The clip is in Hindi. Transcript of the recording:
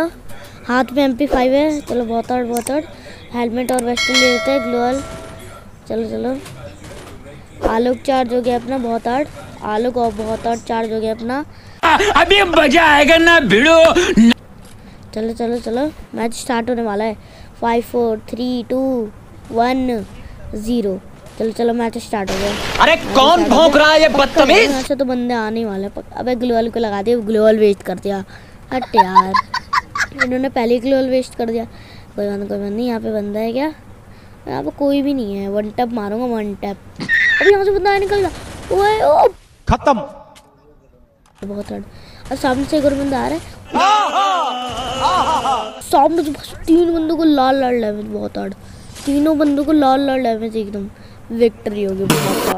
हाथ में एम पी फाइव है। चलो बहुत हट बहुत हट हेलमेट और वेस्ट ले लेते हैं ग्लोअल चलो चलो। आलोक चार्ज हो गया अपना बहुत हट आलोक और बहुत हट चार्ज हो गया अपना। अभी मज़ा आएगा ना भिड़ो। चलो चलो चलो। मैच स्टार्ट होने वाला है। Five four three two one zero चलो चलो मैच स्टार्ट हो गया। अरे कौन भौंक रहा है ये बदतमीज? ऐसे तो बंदे आने वाले अबे ग्लोअल को लगा दिया। ग्लोअल वेस्ट कर दिया। हट यार। इन्होंने पहले ही ग्लोअल वेस्ट कर दिया। कोई बात नहीं कोई बात नहीं यहाँ पे बंदा है क्या? यहाँ पे कोई भी नहीं है। वन टैप मारूँगा वन टैप अभी यहाँ से बंदा निकल ओ! खत्म। बहुत हट और सामने से एक और बंदा आ रहा है। सामने से बस तीन बंदों को लाल लाल डैमेज बहुत हट तीनों बंदों को लाल लाल डैमेज एकदम। विक्ट्री होगी बहुत